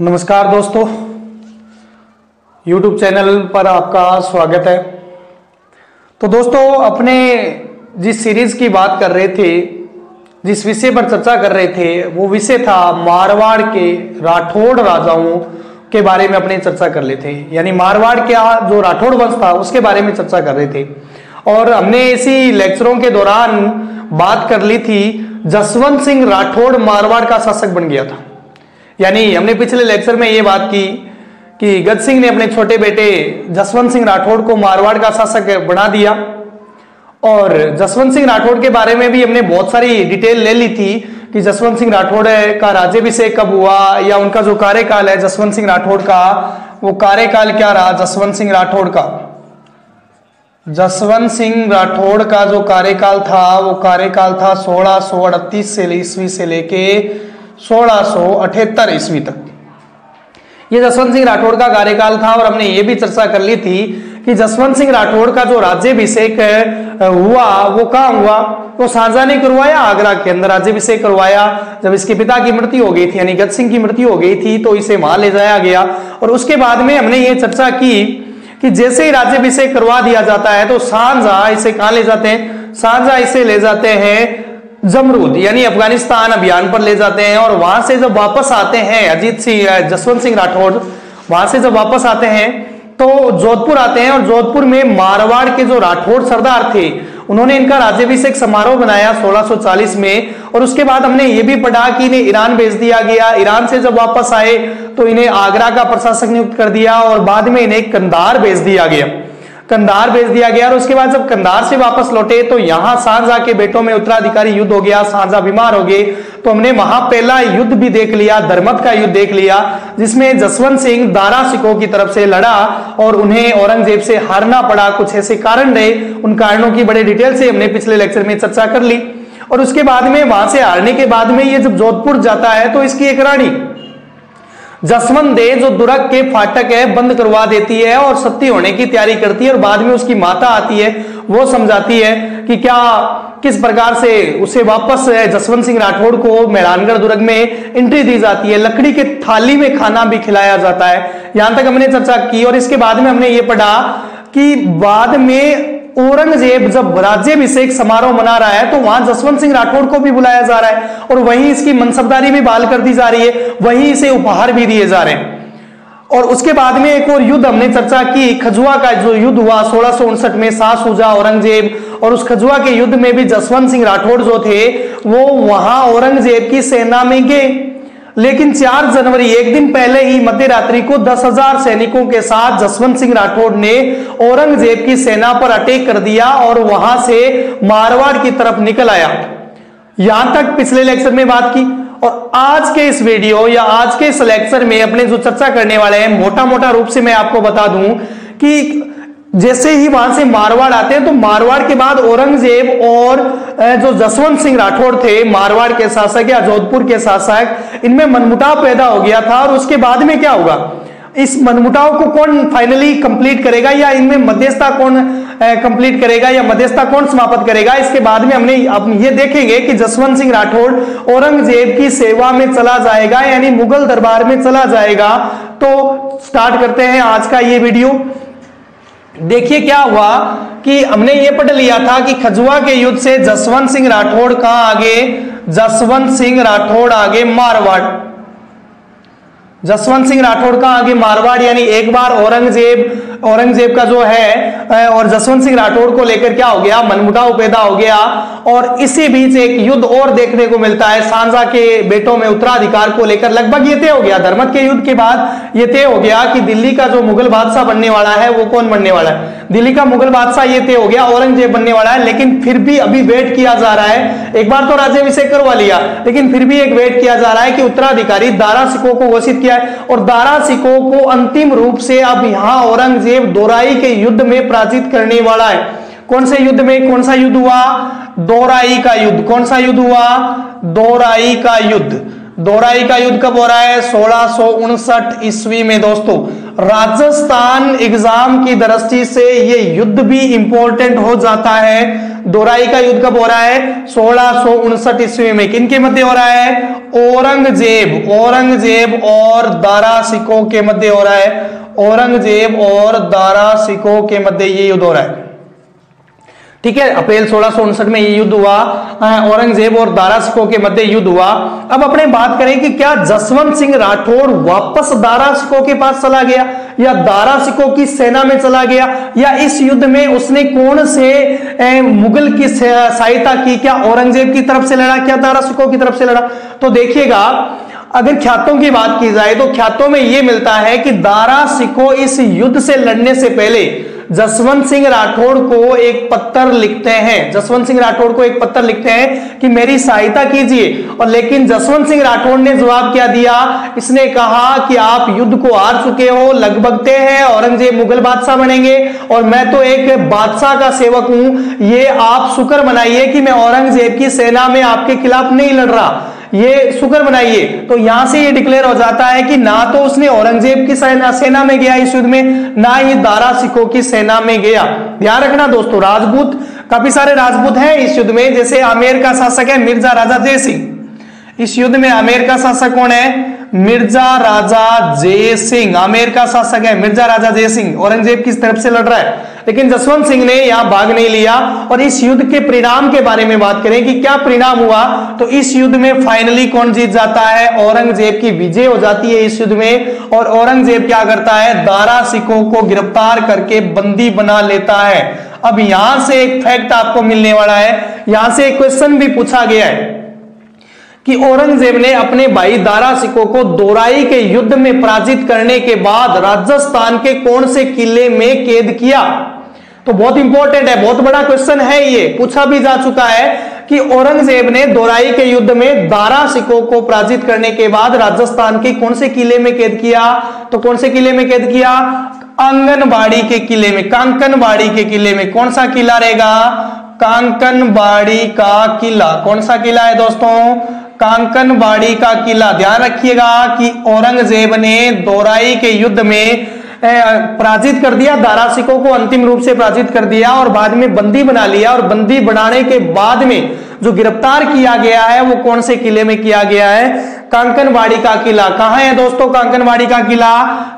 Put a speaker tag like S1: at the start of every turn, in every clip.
S1: नमस्कार दोस्तों। YouTube channel पर आपका स्वागत है। तो दोस्तों, अपने जिस सीरीज़ की बात कर रहे थे, जिस विषय पर चर्चा कर रहे थे, वो विषय था मारवाड़ के राठौड़ राजाओं के बारे में अपने चर्चा कर रहे थे यानी मारवाड़ का जो राठौड़ वंश था, उसके बारे में चर्चा कर रहे थे। और हमने इसी लेक्चरों के दौरान बात कर ली थी, जसवंत सिंह राठौड़ मारवाड़ का शासक बन गया था। यानी हमने पिछले लेक्चर में ये बात की कि गज सिंह ने अपने छोटे बेटे जसवंत सिंह राठौड़ को मारवाड़ का शासक बना दिया। और जसवंत सिंह राठौड़ के बारे में भी हमने बहुत सारी डिटेल ले ली थी कि जसवंत सिंह राठौड़ का राज्यभिषेक कब हुआ या उनका जो कार्यकाल है जसवंत सिंह राठौड़ का, वो कार्यकाल क्या रहा जसवंत सिंह राठौड़ का? जसवंत सिंह राठौड़ का जो कार्यकाल था, वो कार्यकाल था सोलह सौ अड़तीस से ईस्वी से लेके सोलह ईस्वी तक। ये जसवंत सिंह राठौड़ का कार्यकाल था और हमने ये भी चर्चा कर ली थी कि जसवंत सिंह राठौड़ का जो राज्यभिषेक हुआ, वो कहा हुआ? वो साझा ने करवाया, आगरा के अंदर राज्यभिषेक करवाया। जब इसके पिता की मृत्यु हो गई थी, यानी गज सिंह की मृत्यु हो गई थी तो इसे वहाँ ले जाया गया। और उसके बाद में हमने ये चर्चा की कि जैसे ही राज्यभिषेक करवा दिया जाता है तो सांझा इसे कहा ले जाते हैं? सांझा इसे ले जाते हैं जमरूद, यानी अफ़गानिस्तान अभियान पर ले जाते हैं और वहाँ से जब वापस आते हैं, अजीत सिंह जसवंत सिंह राठौड़ वहाँ से जब वापस आते हैं तो जोधपुर आते हैं और जोधपुर में मारवाड़ के जो राठौड़ सरदार थे, उन्होंने इनका राज्यभिषेक समारोह बनाया 1640 में और उसके बाद हमने ये भी पढ़ा कि इन्हें ईरान भेज दिया गया। ईरान से जब वापस आए तो इन्हें आगरा का प्रशासक नियुक्त कर दिया और बाद में इन्हें कंधार भेज दिया गया। कंधार भेज दिया गया और उसके बाद जब कंधार से वापस लौटे तो यहाँ सांझा के बेटों में उत्तराधिकारी युद्ध हो गया, सांझा बीमार हो गए। तो हमने वहाँ पहला युद्ध भी देख लिया, धर्मत का युद्ध देख लिया, जिसमें जसवंत सिंह दारा सिखों की तरफ़ से लड़ा और उन्हें औरंगज़ेब से हारना पड़ा। कुछ ऐसे कारण रहे, उन कारणों की बड़े डिटेल से हमने पिछले लेक्चर में चर्चा कर ली। और उसके बाद में, वहाँ से हारने के बाद में ये जब जोधपुर जाता है तो इसकी एक रानी जसवंत दे जो दुर्ग के फाटक है, बंद करवा देती है और सत्य होने की तैयारी करती है और बाद में उसकी माता आती है, वो समझाती है कि क्या, किस प्रकार से उसे वापस जसवंत सिंह राठौड़ को मेहरानगढ़ दुर्ग में एंट्री दी जाती है। लकड़ी के थाली में खाना भी खिलाया जाता है। यहाँ तक हमने चर्चा की और इसके बाद में हमने ये पढ़ा कि बाद में औरंगज़ेब जब राज्यभिषेक समारोह मना रहा है तो वहाँ जसवंत सिंह राठौड़ को भी बुलाया जा रहा है और वहीं इसकी मनसबदारी भी बहाल कर दी जा रही है, वहीं इसे उपहार भी दिए जा रहे हैं। और उसके बाद में एक और युद्ध हमने चर्चा की, खजुआ का जो युद्ध हुआ सोलह में सास सूजा औरंगज़ेब और उस खजुआ के युद्ध में भी जसवंत सिंह राठौड़ जो थे, वो वहाँ औरंगज़ेब की सेना में गए। लेकिन 4 जनवरी एक दिन पहले ही मध्य रात्रि को 10,000 सैनिकों के साथ जसवंत सिंह राठौड़ ने औरंगज़ेब की सेना पर अटैक कर दिया और वहाँ से मारवाड़ की तरफ़ निकल आया। यहाँ तक पिछले लेक्चर में बात की और आज के इस वीडियो या आज के इस लेक्चर में अपने जो चर्चा करने वाले हैं मोटा मोटा रूप से मैं आपको बता दूँ कि जैसे ही वहाँ से मारवाड़ आते हैं तो मारवाड़ के बाद औरंगज़ेब और जो जसवंत सिंह राठौड़ थे, मारवाड़ के शासक या जोधपुर के शासक, इनमें मनमुटाव पैदा हो गया था और उसके बाद में क्या होगा? इस मनमुटाव को कौन फाइनली कंप्लीट करेगा या इनमें मध्यस्थता कौन कंप्लीट करेगा या मध्यस्थता कौन समाप्त करेगा? इसके बाद में हमने, अब ये देखेंगे कि जसवंत सिंह राठौड़ औरंगज़ेब की सेवा में चला जाएगा, यानी मुगल दरबार में चला जाएगा। तो स्टार्ट करते हैं आज का ये वीडियो देखिए क्या हुआ कि हमने ये पढ़ लिया था कि खजुआ के युद्ध से जसवंत सिंह राठौड़ कहा आगे? जसवंत सिंह राठौड़ आगे मारवाड़। जसवंत सिंह राठौड़ का आगे मारवाड़, यानी एक बार औरंगज़ेब औरंगज़ेब का जो है और जसवंत सिंह राठौड़ को लेकर क्या हो गया? मनमुटाव पैदा हो गया। और इसी बीच एक युद्ध और देखने को मिलता है। सांझा के बेटों में उत्तराधिकार को लेकर लगभग ये तय हो गया। धर्मत के युद्ध के बाद ये तय हो गया कि दिल्ली का जो मुगल बादशाह बनने वाला है, वो कौन बनने वाला है? दिल्ली का मुगल बादशाह ये तय हो गया, औरंगज़ेब बनने वाला है। लेकिन फिर भी अभी वेट किया जा रहा है। एक बार तो राज्यभिषेक करवा लिया, लेकिन फिर भी एक वेट किया जा रहा है कि उत्तराधिकारी दारा सिखों को घोषित किया है और दारा सिखों को अंतिम रूप से अब यहाँ औरंगज़ेब दोराई के युद्ध में पराजित करने वाला है। कौन से युद्ध में, कौन सा युद्ध हुआ? दोराई का युद्ध। कौन सा युद्ध हुआ? दोराई का युद्ध। दोराई का युद्ध कब हो रहा है? सोलह ईस्वी में दोस्तों, राजस्थान एग्ज़ाम की दृष्टि से ये युद्ध भी इंपॉर्टेंट हो जाता है। दोराई का युद्ध कब हो रहा है? सोलह ईस्वी में। किनके मध्य हो रहा है? औरंगज़ेब औरंगज़ेब और दारा सिखों के मध्य हो रहा है। औरंगज़ेब और दारा सिखों के मध्य ये युद्ध हो रहा है। ठीक है अप्रैल सोलह में ये युद्ध हुआ औरंगज़ेब और दारा सिखों के मध्य युद्ध हुआ। अब अपने बात करें कि क्या जसवंत सिंह राठौड़ वापस दारा सिखों के पास चला गया या दारा सिखों की सेना में चला गया या इस युद्ध में उसने कौन से ए, मुगल की सहायता की क्या औरंगज़ेब की तरफ़ से लड़ा क्या दारा सिखों की तरफ़ से लड़ा? तो देखिएगा अगर ख्यातों की बात की जाए तो ख्यातों में यह मिलता है कि दारा सिखों इस युद्ध से लड़ने से पहले जसवंत सिंह राठौड़ को एक पत्र लिखते हैं। जसवंत सिंह राठौड़ को एक पत्र लिखते हैं कि मेरी सहायता कीजिए। और लेकिन जसवंत सिंह राठौड़ ने जवाब क्या दिया? इसने कहा कि आप युद्ध को हार चुके हो, लगभग तय है, औरंगज़ेब मुगल बादशाह बनेंगे। और मैं तो एक बादशाह का सेवक हूँ। ये आप शुक्र मनाइए कि मैं औरंगज़ेब की सेना में आपके खिलाफ नहीं लड़ रहा। ये शुक्र बनाइए तो यहाँ से ये डिक्लेयर हो जाता है कि ना तो उसने औरंगज़ेब की सेना में गया इस युद्ध में, ना ये दारा सिखों की सेना में गया। ध्यान रखना दोस्तों, राजपूत, काफ़ी सारे राजपूत हैं इस युद्ध में। जैसे आमेर का शासक है, मिर्ज़ा राजा जय सिंह इस युद्ध में आमेर का शासक कौन है? मिर्ज़ा राजा जय सिंह आमेर का शासक है, मिर्ज़ा राजा जय सिंह औरंगज़ेब किस तरफ़ से लड़ रहा है। लेकिन जसवंत सिंह ने यहाँ भाग नहीं लिया और इस युद्ध के परिणाम के बारे में बात करें कि क्या परिणाम हुआ तो इस युद्ध में फाइनली कौन जीत जाता है? औरंगज़ेब की विजय हो जाती है इस युद्ध में और औरंगज़ेब क्या करता है? दारा सिखों को गिरफ़्तार करके बंदी बना लेता है। अब यहाँ से एक फैक्ट आपको मिलने वाला है, यहाँ से एक क्वेश्चन भी पूछा गया है। कि औरंगज़ेब ने अपने भाई दारा सिखों को दोराई के युद्ध में पराजित करने के बाद राजस्थान के कौन से किले में कैद किया? तो बहुत इंपॉर्टेंट है, बहुत बड़ा क्वेश्चन है ये। पूछा भी जा चुका है कि औरंगज़ेब ने दोराई के युद्ध में दारा सिखों को पराजित करने के बाद राजस्थान के कौन से किले में कैद किया? तो कौन से किले में कैद किया? आंगनबाड़ी के किले में। कांकनबाड़ी के किले में कौन सा किला रहेगा? कांकनबाड़ी का किला। कौन सा किला है दोस्तों? कांकनबाड़ी का किला। ध्यान रखिएगा कि औरंगज़ेब ने दोराई के युद्ध में पराजित कर दिया दारा सिखों को अंतिम रूप से पराजित कर दिया और बाद में बंदी बना लिया और बंदी बनाने के बाद में जो गिरफ़्तार किया गया है, वो कौन से किले में किया गया है? कांकनवाड़ी का किला। कहा है दोस्तों कांकनवाड़ी का किला?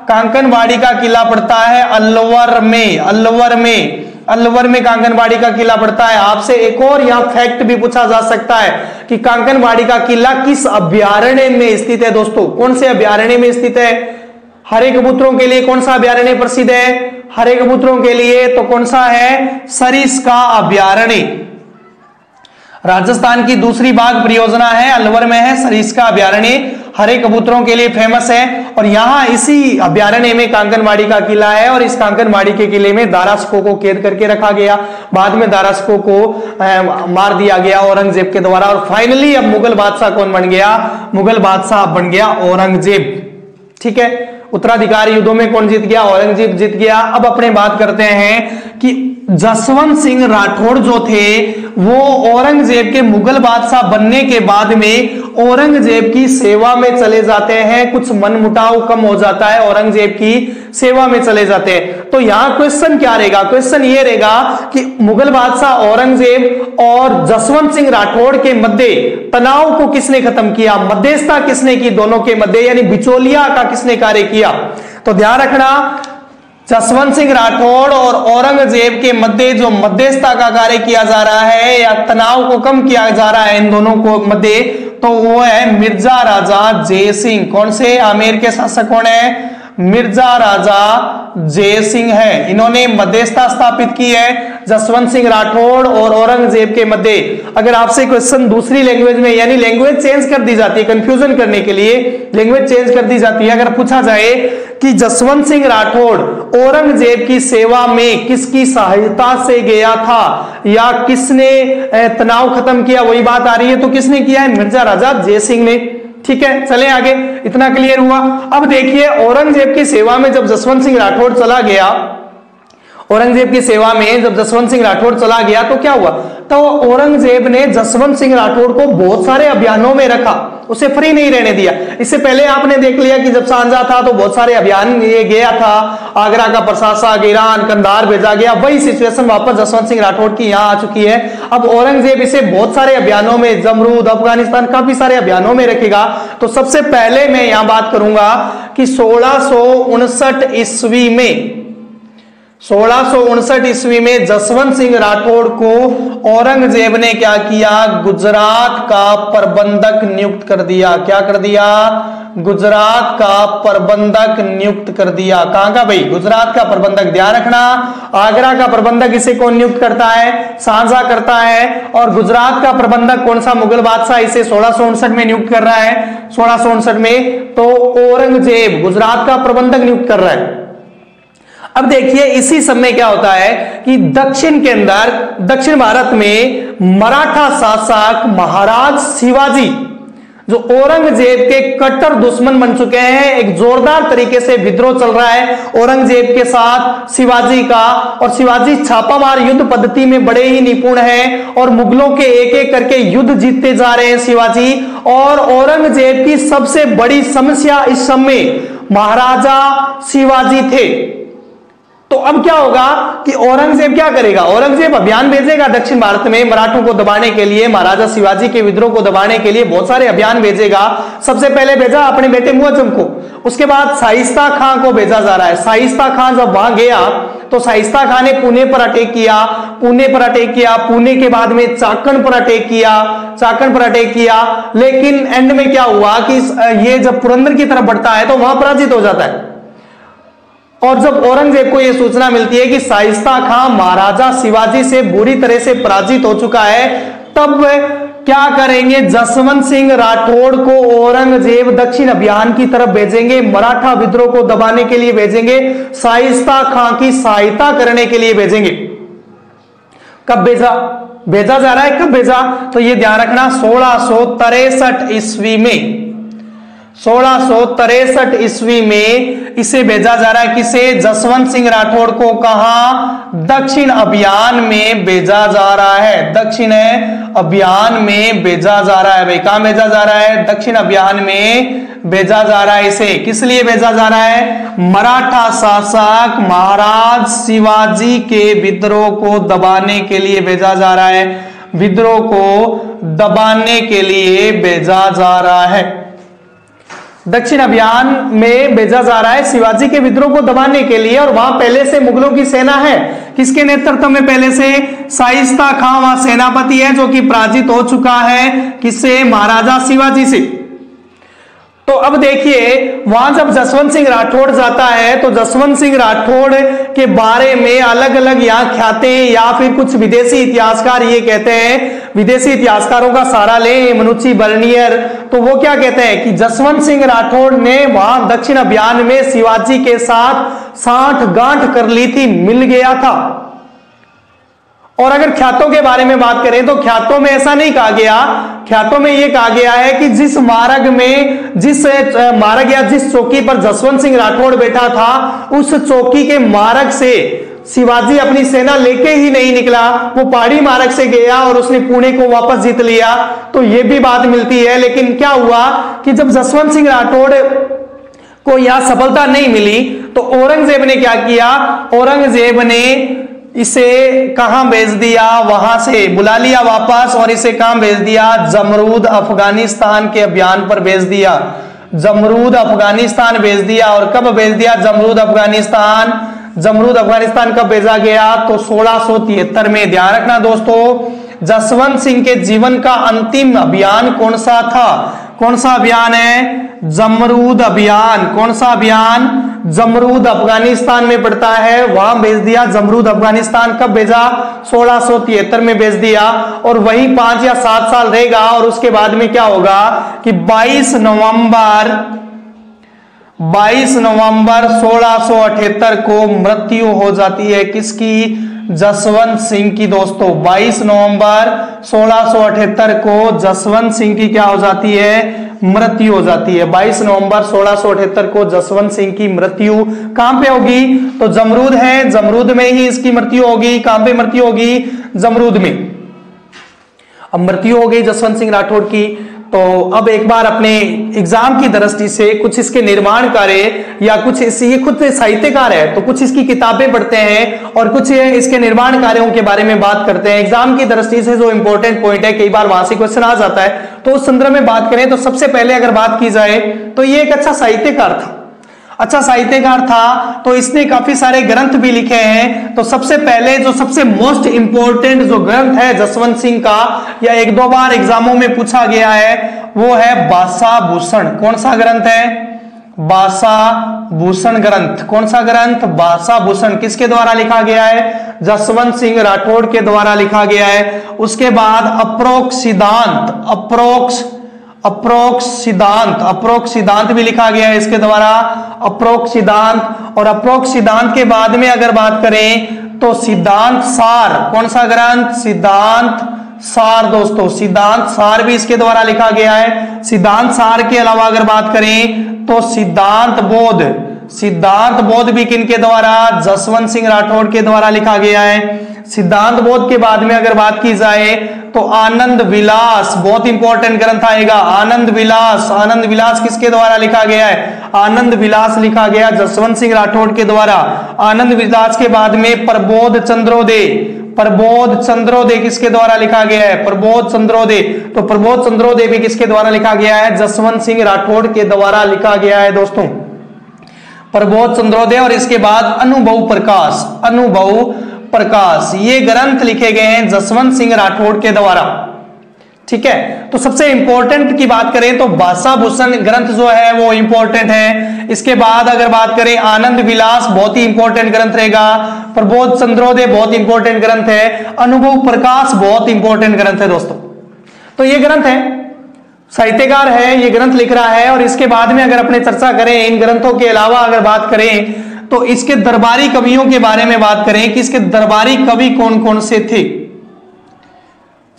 S1: कांकनवाड़ी का किला पड़ता है अलवर में अलवर में। अलवर में कांकनबाड़ी का किला पड़ता है। आपसे एक और यहाँ फैक्ट भी पूछा जा सकता है कि कांकनबाड़ी का किला किस अभ्यारण्य में स्थित है दोस्तों? कौन से अभ्यारण्य में स्थित है? हरे कबूतरों के लिए कौन सा अभ्यारण्य प्रसिद्ध है? हरे कबूतरों के लिए तो कौन सा है? सरिस का अभ्यारण्य। राजस्थान की दूसरी बाघ परियोजना है, अलवर में है सरिस का अभ्यारण्य हरे कबूतरों के लिए फ़ेमस है। और यहाँ इसी अभ्यारण्य में कांकनवाड़ी का किला है और इस कांकनवाड़ी के किले में दारासको को कैद करके रखा गया। बाद में दारासको को मार दिया गया औरंगज़ेब के द्वारा और फाइनली अब मुगल बादशाह कौन बन गया? मुगल बादशाह बन गया औरंगज़ेब। ठीक है? उत्तराधिकारी युद्धों में कौन जीत गया? औरंगज़ेब जीत गया। अब अपने बात करते हैं कि जसवंत सिंह राठौड़ जो थे, वो औरंगज़ेब के मुगल बादशाह बनने के बाद में औरंगज़ेब की सेवा में चले जाते हैं। कुछ मनमुटाव कम हो जाता है, औरंगज़ेब की सेवा में चले जाते हैं। तो यहाँ क्वेश्चन क्या रहेगा? क्वेश्चन ये रहेगा कि मुगल बादशाह औरंगज़ेब और जसवंत सिंह राठौड़ के मध्य तनाव को किसने खत्म किया? मध्यस्थता किसने की? दोनों के मध्य, यानी बिचौलिया का किसने कार्य किया? तो ध्यान रखना जसवंत सिंह राठौड़ और औरंगज़ेब के मध्य जो मध्यस्थता का कार्य किया जा रहा है या तनाव को कम किया जा रहा है इन दोनों को मध्य तो वो है मिर्ज़ा राजा जय सिंह। कौन से आमेर के शासक कौन है? मिर्ज़ा राजा जय सिंह है। इन्होंने मध्यस्थता स्थापित की है जसवंत सिंह राठौड़ और औरंगज़ेब के मध्य। अगर आपसे क्वेश्चन दूसरी लैंग्वेज में, यानी लैंग्वेज चेंज कर दी जाती है कंफ्यूजन करने के लिए लैंग्वेज चेंज कर दी जाती है। अगर पूछा जाए कि जसवंत सिंह राठौड़ औरंगज़ेब की सेवा में किसकी सहायता से गया था? या किसने तनाव खत्म किया? वही बात आ रही है तो किसने किया है? मिर्ज़ा राजा जय सिंह ने। ठीक है, चले आगे। इतना क्लियर हुआ। अब देखिए, औरंगज़ेब की सेवा में जब जसवंत सिंह राठौड़ चला गया औरंगज़ेब की सेवा में जब जसवंत सिंह राठौड़ चला गया तो क्या हुआ? तो औरंगज़ेब ने जसवंत सिंह राठौड़ को बहुत सारे अभियानों में रखा। उसे फ्री नहीं रहने दिया। इससे पहले आपने देख लिया कि जब सांझा था तो बहुत सारे अभियान ये गया था। आगरा का प्रशासक, ईरान, कंधार भेजा गया। वही सिचुएशन वापस जसवंत सिंह राठौड़ की यहाँ आ चुकी है। अब औरंगज़ेब इसे बहुत सारे अभियानों में, जमरूद, अफ़गानिस्तान, काफ़ी सारे अभियानों में रखेगा। तो सबसे पहले मैं यहाँ बात करूँगा कि सोलह ईस्वी में सोलह ईस्वी में जसवंत सिंह राठौड़ को औरंगज़ेब ने क्या किया? गुजरात का प्रबंधक नियुक्त कर दिया। क्या कर दिया? गुजरात का प्रबंधक नियुक्त कर दिया। कहाँ का भाई? गुजरात का प्रबंधक। ध्यान रखना, आगरा का प्रबंधक इसे कौन नियुक्त करता है? साझा करता है। और गुजरात का प्रबंधक कौन सा मुगल बादशाह इसे सोलह में नियुक्त कर रहा है? सोलह में। तो औरंगज़ेब गुजरात का प्रबंधक नियुक्त कर रहा है। अब देखिए, इसी समय क्या होता है कि दक्षिण के अंदर, दक्षिण भारत में मराठा शासक महाराज शिवाजी, जो औरंगज़ेब के कट्टर दुश्मन बन चुके हैं, एक जोरदार तरीके से विद्रोह चल रहा है। औरंगज़ेब के साथ शिवाजी का और शिवाजी छापामार युद्ध पद्धति में बड़े ही निपुण हैं और मुगलों के एक एक करके युद्ध जीतते जा रहे हैं शिवाजी। और औरंगज़ेब की सबसे बड़ी समस्या इस समय महाराजा शिवाजी थे। तो अब क्या होगा कि औरंगज़ेब क्या करेगा? औरंगज़ेब अभियान भेजेगा दक्षिण भारत में मराठों को दबाने के लिए, महाराजा शिवाजी के विद्रोह को दबाने के लिए बहुत सारे अभियान भेजेगा। सबसे पहले भेजा अपने बेटे मुआजम को। उसके बाद साइस्ता खां को भेजा जा रहा है। साइस्ता खां जब वहाँ गया तो साइस्ता खां ने पुणे पर अटैक किया। पुणे पर अटैक किया। पुणे के बाद में चाकण पर अटैक किया। चाकण पर अटैक किया। लेकिन एंड में क्या हुआ कि ये जब पुरंदर की तरफ़ बढ़ता है तो वहाँ पराजित हो जाता है। और जब औरंगज़ेब को यह सूचना मिलती है कि साइस्ता खां महाराजा शिवाजी से बुरी तरह से पराजित हो चुका है, तब क्या करेंगे? जसवंत सिंह राठौड़ को औरंगज़ेब दक्षिण अभियान की तरफ़ भेजेंगे, मराठा विद्रोह को दबाने के लिए भेजेंगे, साइस्ता खां की सहायता करने के लिए भेजेंगे। कब भेजा? भेजा जा रहा है? कब भेजा? तो यह ध्यान रखना, सोलह ईस्वी में। सोलह ईस्वी में इसे भेजा जा रहा है किसे? जसवंत सिंह राठौड़ को कहा, दक्षिण अभियान में भेजा जा रहा है। दक्षिण अभियान में भेजा जा रहा है भाई। कहा भेजा जा रहा है? दक्षिण अभियान में भेजा जा रहा है इसे। किस लिए भेजा जा रहा है? मराठा शासक महाराज शिवाजी के विद्रोह को दबाने के लिए भेजा जा रहा है। विद्रोह को दबाने के लिए भेजा जा रहा है। दक्षिण अभियान में भेजा जा रहा है शिवाजी के विद्रोह को दबाने के लिए और वहाँ पहले से मुगलों की सेना है। किसके नेतृत्व में पहले से? साइस्ता खां वहाँ सेनापति है जो कि पराजित हो चुका है। किससे? महाराजा शिवाजी से। तो अब देखिए, वहाँ जब जसवंत सिंह राठौड़ जाता है तो जसवंत सिंह राठौड़ के बारे में अलग अलग यहाँ ख्याते या फिर कुछ विदेशी इतिहासकार ये कहते हैं, विदेशी इतिहासकारों का सहारा ले, मनुची बर्नियर तो वो क्या कहते हैं कि जसवंत सिंह राठौड़ ने वहाँ दक्षिण अभियान में शिवाजी के साथ साठ गांठ कर ली थी, मिल गया था। और अगर ख्यातों के बारे में बात करें तो ख्यातों में ऐसा नहीं कहा गया, ख्यातों में यह कहा गया है कि जिस मार्ग में, जिस मार्ग या जिस चौकी पर जसवंत सिंह राठौड़ बैठा था, उस चौकी के मार्ग से शिवाजी अपनी सेना लेके ही नहीं निकला। वो पहाड़ी मार्ग से गया और उसने पुणे को वापस जीत लिया। तो यह भी बात मिलती है, लेकिन क्या हुआ कि जब जसवंत सिंह राठौड़ को यह सफलता नहीं मिली तो औरंगज़ेब ने क्या किया? औरंगज़ेब ने इसे कहाँ भेज दिया? वहाँ से बुला लिया वापस और इसे कहा भेज दिया? जमरूद, अफ़गानिस्तान के अभियान पर भेज दिया। जमरूद, अफ़गानिस्तान भेज दिया। और कब भेज दिया? जमरूद, अफ़गानिस्तान। जमरूद, अफ़गानिस्तान कब भेजा गया? तो सोलह में। ध्यान रखना दोस्तों, जसवंत सिंह के जीवन का अंतिम अभियान कौन सा था? कौन सा अभियान है? जमरूद अभियान। कौन सा अभियान? जमरूद अफ़गानिस्तान में पड़ता है। वहाँ भेज दिया, जमरूद अफ़गानिस्तान कब भेजा? सोलह में भेज दिया और वही पाँच या सात साल रहेगा और उसके बाद में क्या होगा कि 22 नवंबर 22 नवंबर 1678 को मृत्यु हो जाती है। किसकी? जसवंत सिंह की दोस्तों 22 नवंबर 1678 को जसवंत सिंह की क्या हो जाती है? मृत्यु हो जाती है। 22 नवंबर 1678 को जसवंत सिंह की मृत्यु कहाँ पे होगी? तो जमरूद है, जमरूद में ही इसकी मृत्यु होगी। कहाँ पे मृत्यु होगी? जमरूद में। अब मृत्यु हो गई जसवंत सिंह राठौड़ की। तो अब एक बार अपने एग्ज़ाम की दृष्टि से कुछ इसके निर्माण कार्य या कुछ इस, ये खुद साहित्यकार है तो कुछ इसकी किताबें पढ़ते हैं और कुछ इसके निर्माण कार्यों के बारे में बात करते हैं। एग्ज़ाम की दृष्टि से जो इंपॉर्टेंट पॉइंट है कई बार वहाँ से क्वेश्चन आ जाता है। तो उस संदर्भ में बात करें तो सबसे पहले अगर बात की जाए तो ये एक अच्छा साहित्यकार था। अच्छा साहित्यकार था तो इसने काफ़ी सारे ग्रंथ भी लिखे हैं। तो सबसे पहले जो सबसे मोस्ट इंपोर्टेंट जो ग्रंथ है जसवंत सिंह का, या एक दो बार एग्जामों में पूछा गया है, वो है बासा भूषण कौन सा ग्रंथ है? बासा भूषण ग्रंथ। कौन सा ग्रंथ? बासा भूषण किसके द्वारा लिखा गया है? जसवंत सिंह राठौड़ के द्वारा लिखा गया है। उसके बाद अप्रोक्ष सिद्धांत अप्रोक्ष अप्रोक्ष सिद्धांत अप्रोक्ष सिद्धांत भी लिखा गया है इसके द्वारा अप्रोक्ष सिद्धांत और अप्रोक्ष सिद्धांत के बाद में अगर बात करें तो सिद्धांत सार, कौन सा ग्रंथ? सिद्धांत सार दोस्तों, सिद्धांत सार भी इसके द्वारा लिखा गया है। सिद्धांत सार के अलावा अगर बात करें तो सिद्धांत बोध सिद्धांत बोध भी किन के द्वारा? जसवंत सिंह राठौड़ के द्वारा लिखा गया है। सिद्धांत बोध के बाद में अगर बात की जाए तो आनंद विलास बहुत इंपॉर्टेंट ग्रंथ आएगा। आनंद विलास आनंद विलास किसके द्वारा लिखा गया है? आनंद विलास लिखा गया जसवंत सिंह राठौड़ के द्वारा। आनंद विलास के बाद में प्रबोध चंद्रोदय। प्रबोध चंद्रोदय किसके द्वारा लिखा गया है? प्रबोध चंद्रोदय। तो प्रबोध चंद्रोदय भी किसके द्वारा लिखा गया है? जसवंत सिंह राठौड़ के द्वारा लिखा गया है, दोस्तों। प्रबोध चंद्रोदय और इसके बाद अनुभव प्रकाश। अनुभव प्रकाश, ये ग्रंथ लिखे गए हैं जसवंत सिंह राठौड़ के द्वारा। ठीक है? तो सबसे इंपॉर्टेंट की बात करें तो भाषा भूषण ग्रंथ जो है वो इंपॉर्टेंट है। इसके बाद अगर बात करें, आनंद विलास बहुत ही इंपॉर्टेंट ग्रंथ रहेगा। प्रबोध चंद्रोदय बहुत इंपॉर्टेंट ग्रंथ है। अनुभव प्रकाश बहुत इंपॉर्टेंट ग्रंथ है दोस्तों। तो ये ग्रंथ है। साहित्यकार है, ये ग्रंथ लिख रहा है और इसके बाद में अगर अपने चर्चा करें इन ग्रंथों के अलावा अगर बात करें तो इसके दरबारी कवियों के बारे में बात करें कि इसके दरबारी कवि कौन कौन से थे?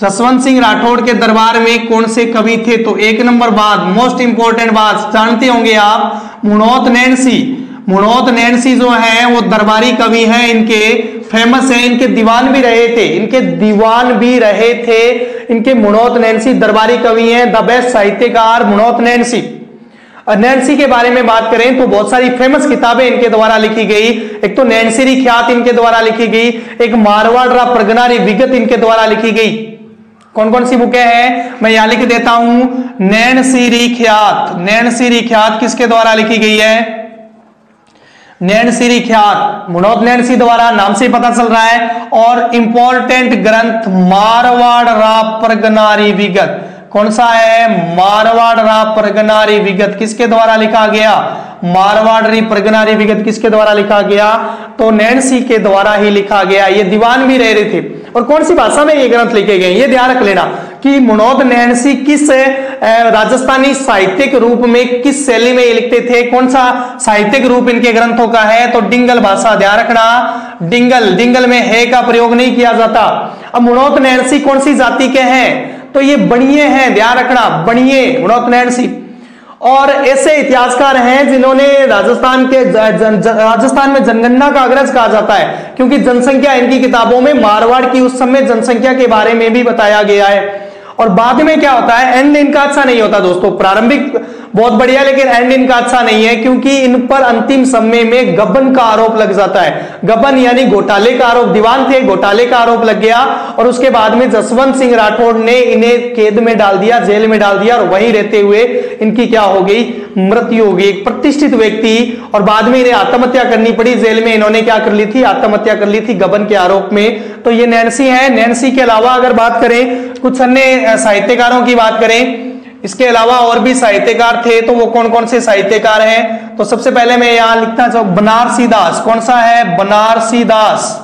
S1: जसवंत सिंह राठौड़ के दरबार में कौन से कवि थे? तो एक नंबर बात मोस्ट इंपॉर्टेंट बात, जानते होंगे आप, मुनोत नैनसी। मुनोत नैनसी जो है, वो दरबारी कवि हैं, इनके फ़ेमस हैं, इनके दीवान भी रहे थे, इनके दीवान भी रहे थे, इनके मुनोत नैनसी दरबारी कवि हैं द बेस्ट साहित्यकार मुनोत नैनसी। नैन्सी के बारे में बात करें तो बहुत सारी फ़ेमस किताबें इनके द्वारा लिखी गई। एक तो नैन्सीरी ख्यात इनके द्वारा लिखी गई। एक मारवाड़ा प्रगनारी विगत इनके द्वारा लिखी गई। कौन कौन सी बुकें हैं? मैं यहाँ लिख देता हूँ। नैन सीरी ख्यात। नैन सीरी ख्यात किसके द्वारा लिखी गई है? नैन सीरी ख्यात। मुनोद नैनसी द्वारा नाम से पता चल रहा है। और इंपॉर्टेंट ग्रंथ मारवाड़ रा प्रगनारी विगत। कौन सा है? मारवाड़ प्रगनारी विगत किसके द्वारा लिखा गया? मारवाड़ी प्रगनारी विगत किसके द्वारा लिखा गया? तो नैन्सी के द्वारा ही लिखा गया। ये दीवान भी रह रहे थे। और कौन सी भाषा में ये ग्रंथ लिखे गए ये ध्यान रख लेना कि मनोद नैन्सी किस राजस्थानी साहित्यिक रूप में किस शैली में ये लिखते थे? कौन सा साहित्यिक रूप इनके ग्रंथों का है? तो डिंगल भाषा ध्यान रखना। डिंगल डिंगल में है का प्रयोग नहीं किया जाता। अब मनोद नैन्सी कौन सी जाति के हैं? तो ये बणिए हैं, ध्यान रखना बणिए सी और ऐसे इतिहासकार हैं जिन्होंने राजस्थान के राजस्थान में जनगणना का अग्रज कहा जाता है, क्योंकि जनसंख्या इनकी किताबों में मारवाड़ की उस समय जनसंख्या के बारे में भी बताया गया है। और बाद में क्या होता है एंड इनका अच्छा नहीं होता दोस्तों, प्रारंभिक बहुत बढ़िया, लेकिन एंड इनका अच्छा नहीं है, क्योंकि इन पर अंतिम समय में गबन का आरोप लग जाता है। गबन यानी घोटाले का आरोप, दीवान थे, घोटाले का आरोप लग गया, और उसके बाद में जसवंत सिंह राठौड़ ने इन्हें कैद में डाल दिया, जेल में डाल दिया, और वहीं रहते हुए इनकी क्या हो गई? मृत्यु हो गई। एक प्रतिष्ठित व्यक्ति, और बाद में इन्हें आत्महत्या करनी पड़ी। जेल में इन्होंने क्या कर ली थी? आत्महत्या कर ली थी गबन के आरोप में। तो ये नैन्सी है। नैन्सी के अलावा अगर बात करें, कुछ अन्य साहित्यकारों की बात करें इसके अलावा और भी साहित्यकार थे तो वो कौन कौन से साहित्यकार हैं? तो सबसे पहले मैं यहाँ लिखना चाहूँ बनारसी दास कौन सा है? बनारसी दास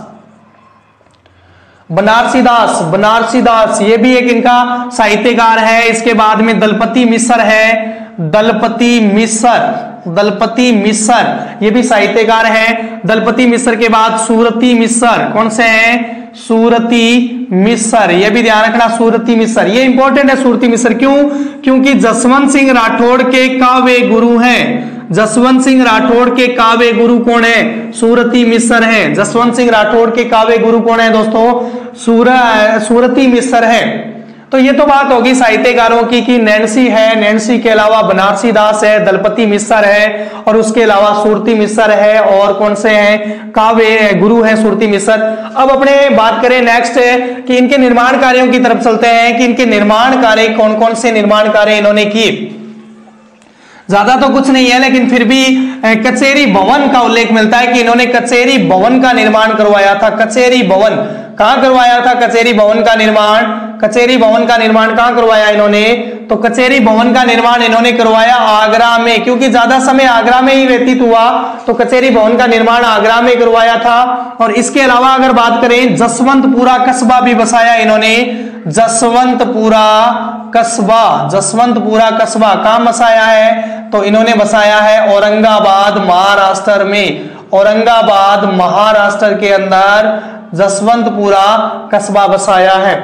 S1: बनारसी दास बनारसी दास ये भी एक इनका साहित्यकार है। इसके बाद में दलपति मिश्र है। दलपति मिश्र दलपति मिश्र ये भी साहित्यकार है। दलपति मिश्र के बाद सूरती मिश्र कौन से हैं? सूरती मिसर, ये भी ध्यान रखना सूरती मिसर। ये इंपॉर्टेंट है सूरती मिसर क्यों? क्योंकि जसवंत सिंह राठौड़ के काव्य गुरु हैं। जसवंत सिंह राठौड़ के काव्य गुरु कौन है? सूरती मिसर है। जसवंत सिंह राठौड़ के काव्य गुरु कौन है दोस्तों? सूर, सूरती मिसर है। तो ये तो बात होगी साहित्यकारों की कि नैन्सी है नैन्सी के अलावा बनारसी दास है दलपति मिश्र है और उसके अलावा सूरती मिश्र है और कौन से हैं? काव्य है, गुरु हैं सूरती मिश्र अब अपने बात करें नेक्स्ट कि इनके निर्माण कार्यों की तरफ़ चलते हैं कि इनके निर्माण कार्य कौन कौन से निर्माण कार्य इन्होंने किए? ज़्यादा तो कुछ नहीं है लेकिन फिर भी कचेरी भवन का उल्लेख मिलता है कि इन्होंने कचेरी भवन का निर्माण करवाया था। कचेरी भवन कहाँ करवाया था कचेरी भवन का निर्माण? कचेरी भवन का निर्माण कहाँ करवाया इन्होंने? तो कचेरी भवन का निर्माण इन्होंने करवाया आगरा में, क्योंकि ज़्यादा समय आगरा में ही व्यतीत हुआ तो कचेरी भवन का निर्माण आगरा में करवाया था। और इसके अलावा अगर बात करें, जसवंतपुरा कस्बा भी बसाया इन्होंने। जसवंतपुरा कस्बा जसवंतपुरा कस्बा कहाँ बसाया है? तो इन्होंने बसाया है औरंगाबाद महाराष्ट्र में। औरंगाबाद महाराष्ट्र के अंदर जसवंतपुरा कस्बा बसाया है।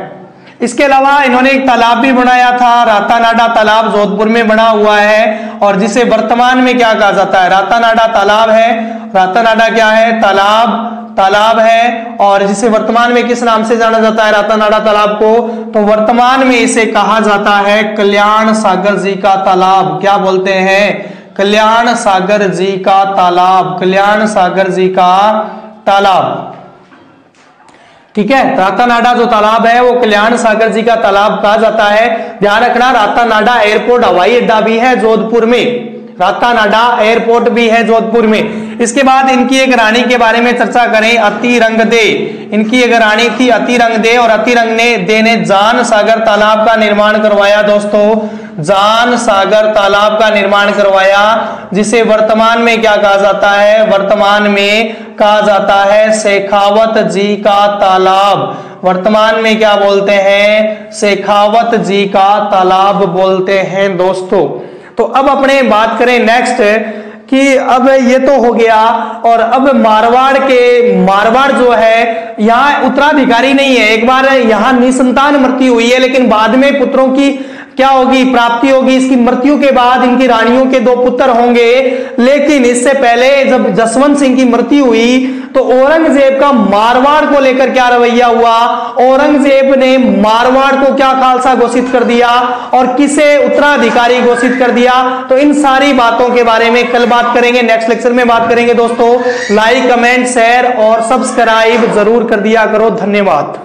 S1: इसके अलावा इन्होंने एक तालाब भी बनाया था, रातानाडा तालाब जोधपुर में बना हुआ है और जिसे वर्तमान में क्या कहा जाता है? रातानाडा तालाब है। रातानाडा क्या है? तालाब तालाब है और जिसे वर्तमान में किस नाम से जाना जाता है? रातानाडा तालाब को। तो वर्तमान में इसे कहा जाता है कल्याण सागर जी का तालाब। क्या बोलते हैं? कल्याण सागर जी का तालाब, कल्याण सागर जी का तालाब। ठीक है? रातानाडा जो तालाब है, वो कल्याण सागर जी का तालाब कहा जाता है। ध्यान रखना रातानाडा एयरपोर्ट हवाई अड्डा भी है जोधपुर में। रातानाडा एयरपोर्ट भी है जोधपुर में। इसके बाद इनकी एक रानी के बारे में चर्चा करें अति रंग दे इनकी एक रानी थी अति रंग दे और अति रंग ने दे ने जान सागर तालाब का निर्माण करवाया दोस्तों। जान सागर तालाब का निर्माण करवाया, जिसे वर्तमान में क्या कहा जाता है? वर्तमान में कहा जाता है शेखावत जी का तालाब। वर्तमान में क्या बोलते हैं? शेखावत जी का तालाब बोलते हैं दोस्तों। तो अब अपने बात करें नेक्स्ट कि अब ये तो हो गया, और अब मारवाड़ के, मारवाड़ जो है, यहाँ उत्तराधिकारी नहीं है। एक बार यहाँ निसंतान मृत्यु हुई है, लेकिन बाद में पुत्रों की क्या होगी? प्राप्ति होगी इसकी मृत्यु के बाद इनकी रानियों के दो पुत्र होंगे। लेकिन इससे पहले जब जसवंत सिंह की मृत्यु हुई तो औरंगज़ेब का मारवाड़ को लेकर क्या रवैया हुआ? औरंगज़ेब ने मारवाड़ को क्या खालसा घोषित कर दिया और किसे? उत्तराधिकारी घोषित कर दिया। तो इन सारी बातों के बारे में कल बात करेंगे नेक्स्ट लेक्चर में बात करेंगे दोस्तों। लाइक कमेंट शेयर और सब्सक्राइब ज़रूर कर दिया करो। धन्यवाद।